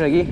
por aqui.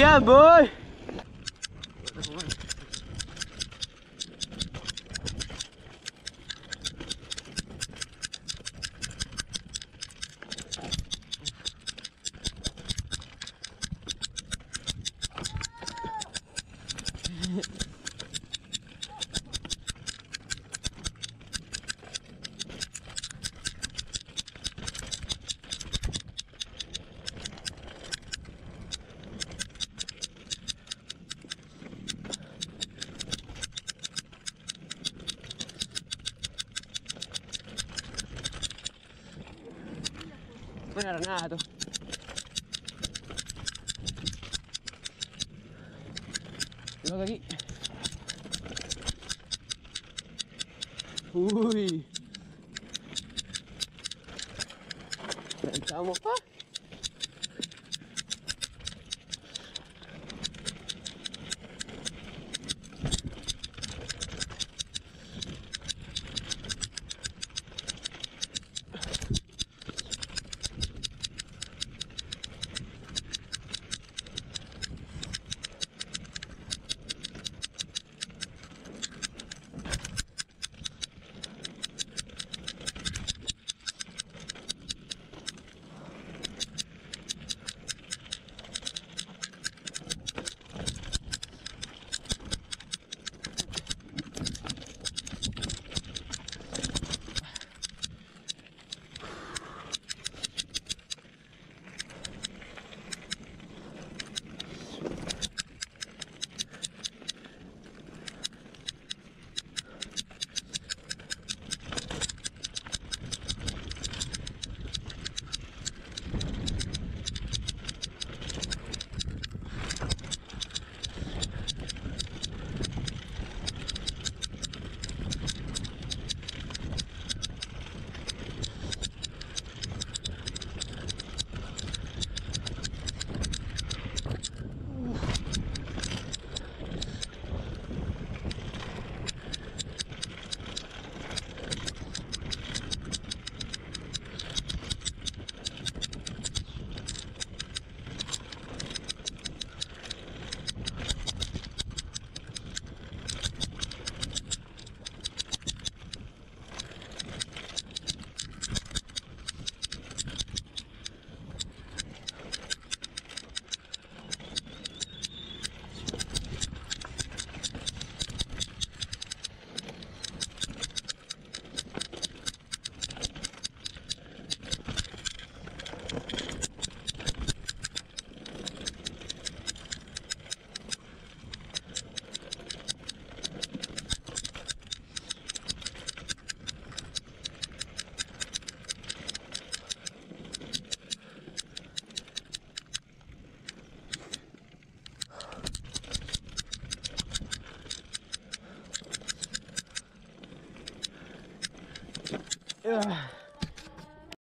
Yeah, boy. Era nato. Guarda qui. Ui. Sentiamo qua.